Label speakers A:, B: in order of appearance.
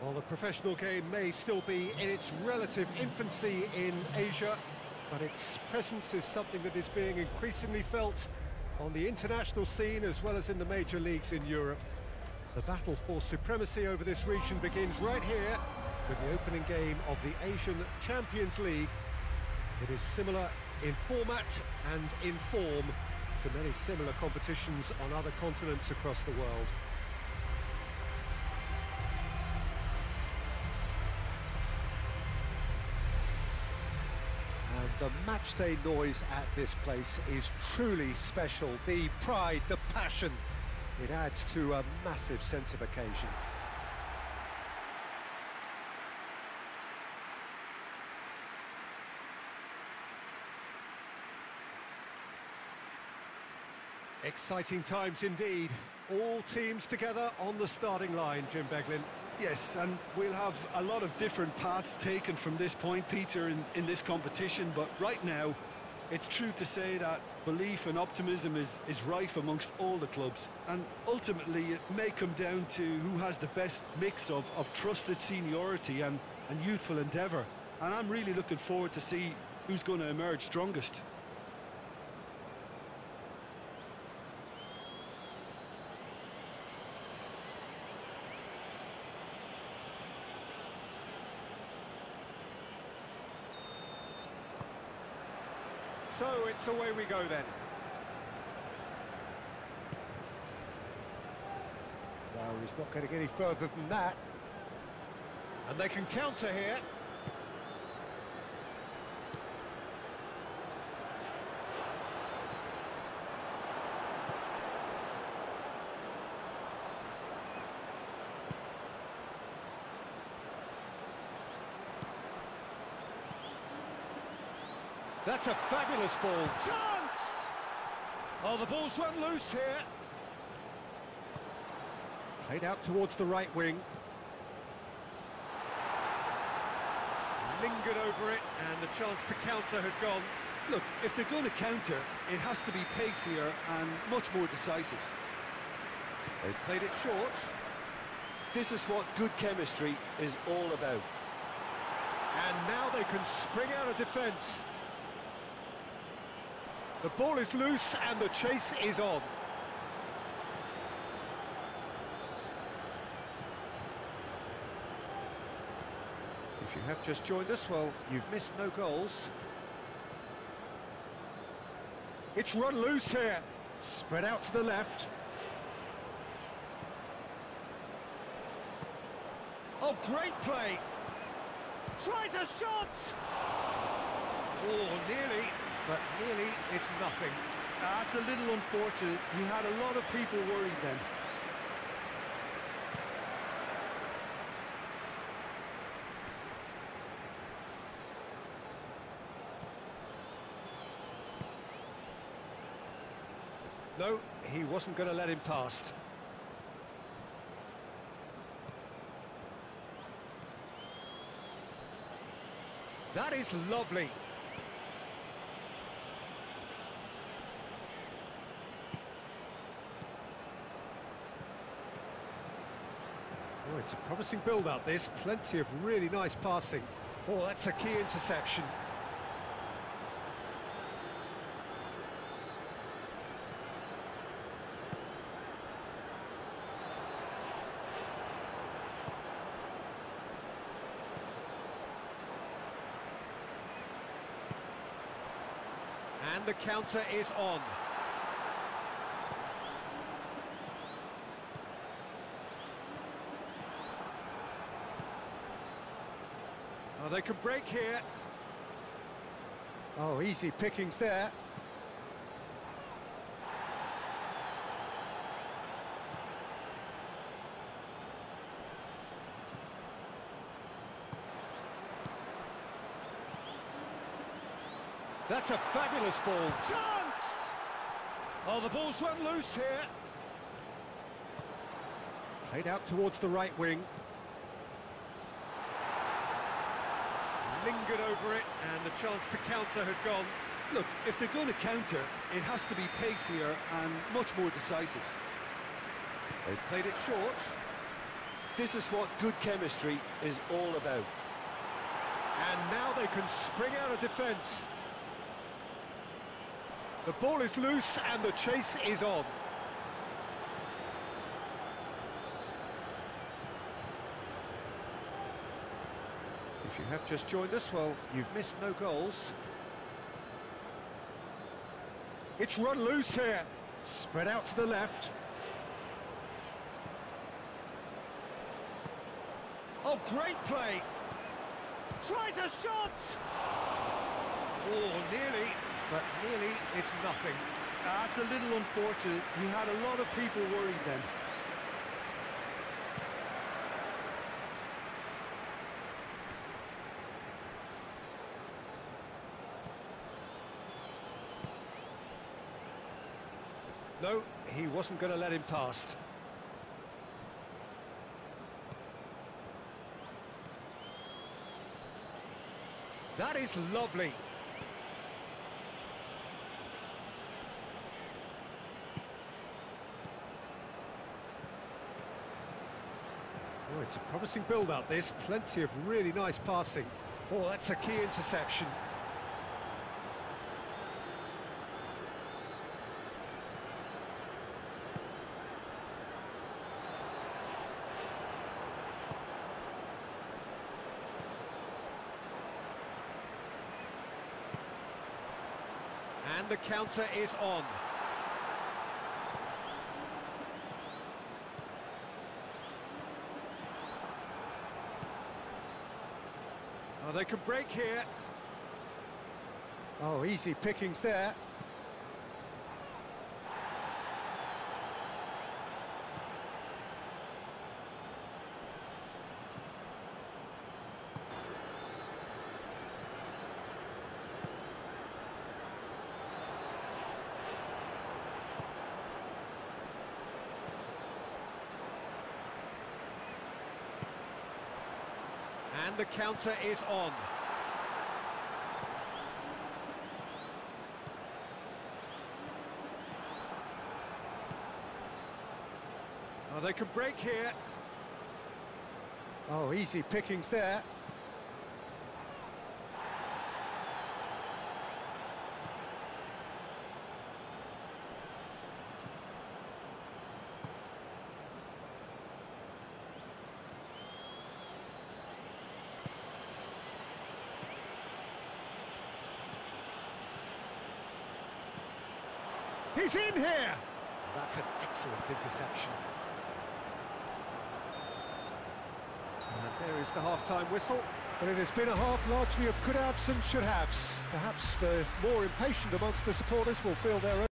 A: While the professional game may still be in its relative infancy in Asia, but its presence is something that is being increasingly felt on the international scene as well as in the major leagues in Europe. The battle for supremacy over this region begins right here with the opening game of the Asian Champions League. It is similar in format and in form to many similar competitions on other continents across the world. The matchday noise at this place is truly special. The pride, the passion, it adds to a massive sense of occasion. Exciting times indeed. All teams together on the starting line, Jim Beglin.
B: Yes, and we'll have a lot of different paths taken from this point, Peter, in, in this competition, but right now, it's true to say that belief and optimism is, is rife amongst all the clubs, and ultimately it may come down to who has the best mix of, of trusted seniority and, and youthful endeavour, and I'm really looking forward to see who's going to emerge strongest.
A: So it's away we go then. No, he's not getting any further than that. And they can counter here. That's a fabulous ball. Chance! Oh, the ball's run loose here. Played out towards the right wing. Lingered over it, and the chance to counter had gone.
B: Look, if they're going to counter, it has to be pacier and much more decisive.
A: They've played it short.
B: This is what good chemistry is all about.
A: And now they can spring out of defence. The ball is loose and the chase is on. If you have just joined us, well, you've missed no goals. It's run loose here. Spread out to the left. Oh, great play. Tries a shot. Oh, nearly, but really it's nothing.
B: Ah, That's a little unfortunate. He had a lot of people worried then.
A: No, he wasn't going to let him past. That is lovely. It's a promising build-up, this. Plenty of really nice passing. Oh, that's a key interception. And the counter is on. Oh, they could break here. Oh, easy pickings there. That's a fabulous ball. Chance! Oh, the ball's run loose here. Played out towards the right wing. Lingered over it, and the chance to counter had gone.
B: Look, if they're going to counter, it has to be pacier and much more decisive.
A: They've played it short.
B: this is what good chemistry is all about.
A: And now they can spring out of defence. The ball is loose and the chase is on. If you have just joined us, well, you've missed no goals. It's run loose here. Spread out to the left. Oh, great play. Tries a shot! Oh, nearly, but nearly is nothing.
B: That's a little unfortunate. He had a lot of people worried then.
A: No, he wasn't going to let him past. That is lovely. Oh, it's a promising build-up, this. Plenty of really nice passing. Oh, that's a key interception. And the counter is on. Oh, they can break here. Oh, easy pickings there. And the counter is on. Oh, they can break here. Oh, easy pickings there. He's in here! That's an excellent interception. And there is the half-time whistle. But it has been a half largely of could-haves and should-haves. Perhaps the more impatient amongst the supporters will feel their own